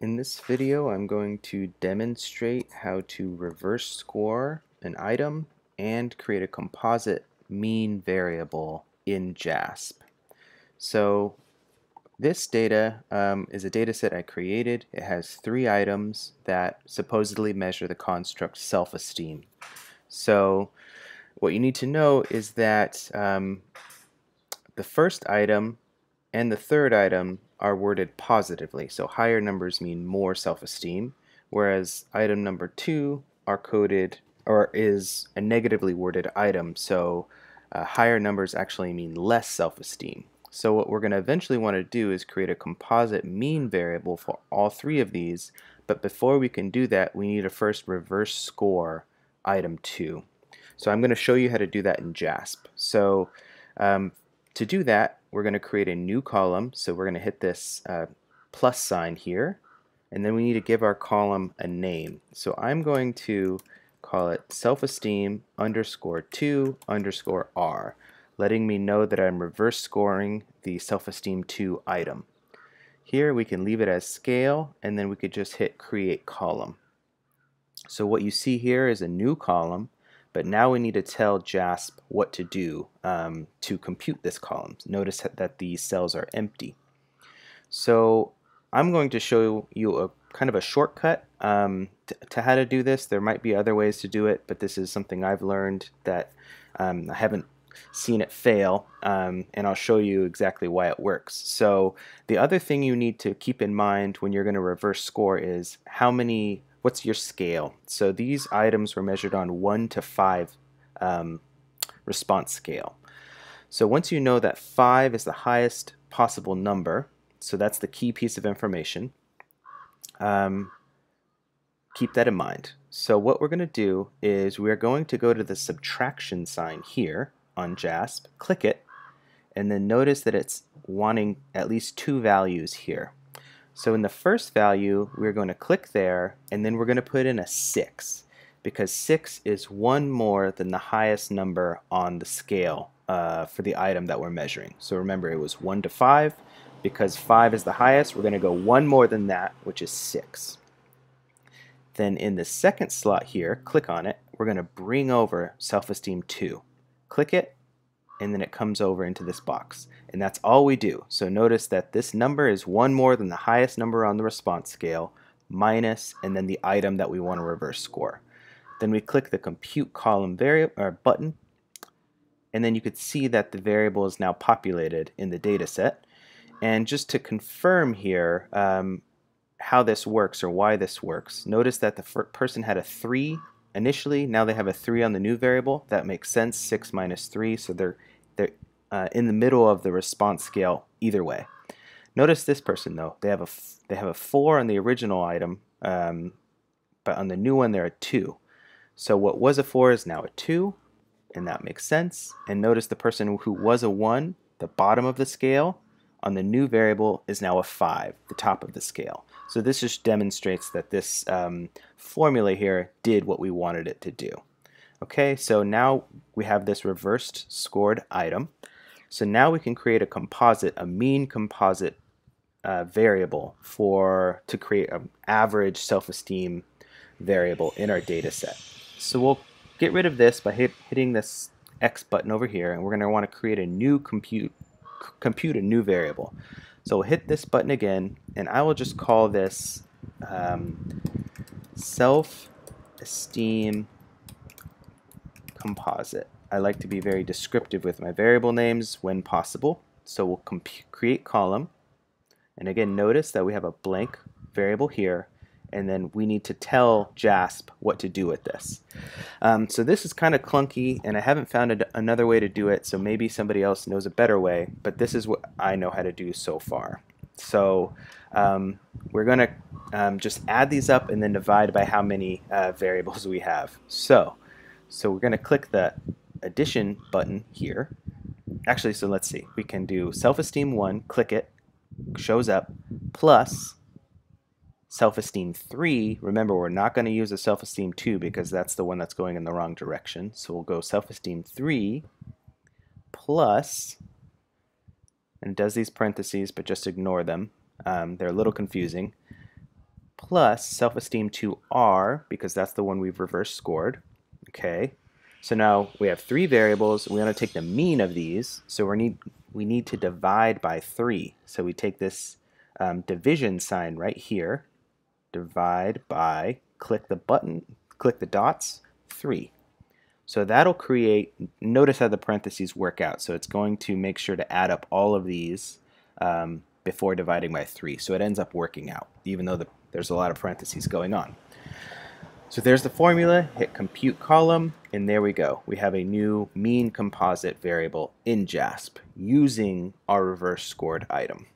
In this video I'm going to demonstrate how to reverse score an item and create a composite mean variable in JASP. So this data um, is a data set I created. It has three items that supposedly measure the construct self-esteem. So what you need to know is that um, the first item and the third item are worded positively. So higher numbers mean more self-esteem, whereas item number two are coded or is a negatively worded item. So uh, higher numbers actually mean less self-esteem. So what we're going to eventually want to do is create a composite mean variable for all three of these. But before we can do that, we need to first reverse score item 2. So I'm going to show you how to do that in JASP. So um, to do that, we're going to create a new column. So we're going to hit this uh, plus sign here. And then we need to give our column a name. So I'm going to call it self-esteem underscore 2 underscore r, letting me know that I'm reverse scoring the self-esteem 2 item. Here we can leave it as scale and then we could just hit create column. So what you see here is a new column but now we need to tell JASP what to do um, to compute this column. Notice that these cells are empty. So I'm going to show you a kind of a shortcut um, to how to do this. There might be other ways to do it, but this is something I've learned that um, I haven't seen it fail, um, and I'll show you exactly why it works. So the other thing you need to keep in mind when you're going to reverse score is how many what's your scale? So these items were measured on 1 to 5 um, response scale. So once you know that 5 is the highest possible number, so that's the key piece of information, um, keep that in mind. So what we're going to do is we're going to go to the subtraction sign here on JASP, click it, and then notice that it's wanting at least two values here. So in the first value, we're going to click there, and then we're going to put in a 6, because 6 is one more than the highest number on the scale uh, for the item that we're measuring. So remember, it was 1 to 5. Because 5 is the highest, we're going to go one more than that, which is 6. Then in the second slot here, click on it, we're going to bring over self-esteem 2. Click it, and then it comes over into this box. And that's all we do. So notice that this number is one more than the highest number on the response scale, minus, and then the item that we want to reverse score. Then we click the compute column variable or button, and then you could see that the variable is now populated in the data set. And just to confirm here um, how this works or why this works, notice that the person had a 3 initially, now they have a 3 on the new variable. That makes sense, 6 minus 3, so they're they're uh, in the middle of the response scale either way. Notice this person though, they have a they have a four on the original item, um, but on the new one they're a two. So what was a four is now a two, and that makes sense. And notice the person who was a one, the bottom of the scale, on the new variable is now a five, the top of the scale. So this just demonstrates that this um, formula here did what we wanted it to do. Okay, so now we have this reversed scored item. So now we can create a composite, a mean composite uh, variable for to create an average self-esteem variable in our data set. So we'll get rid of this by hit, hitting this X button over here, and we're going to want to create a new compute compute a new variable. So we'll hit this button again, and I will just call this um, self-esteem composite. I like to be very descriptive with my variable names when possible. So we'll create column. And again, notice that we have a blank variable here. And then we need to tell JASP what to do with this. Um, so this is kind of clunky, and I haven't found another way to do it, so maybe somebody else knows a better way, but this is what I know how to do so far. So um, we're going to um, just add these up and then divide by how many uh, variables we have. So so we're going to click the addition button here. Actually, so let's see. We can do self-esteem 1, click it, shows up, plus self-esteem 3. Remember, we're not going to use a self-esteem 2 because that's the one that's going in the wrong direction. So we'll go self-esteem 3 plus, and it does these parentheses, but just ignore them. Um, they're a little confusing. plus self-esteem 2R because that's the one we've reverse scored. Okay, so now we have three variables. We want to take the mean of these, so we need we need to divide by 3. So we take this um, division sign right here, divide by, click the button, click the dots, 3. So that'll create, notice how the parentheses work out. So it's going to make sure to add up all of these um, before dividing by 3. So it ends up working out, even though the, there's a lot of parentheses going on. So there's the formula, hit compute column, and there we go. We have a new mean composite variable in JASP using our reverse scored item.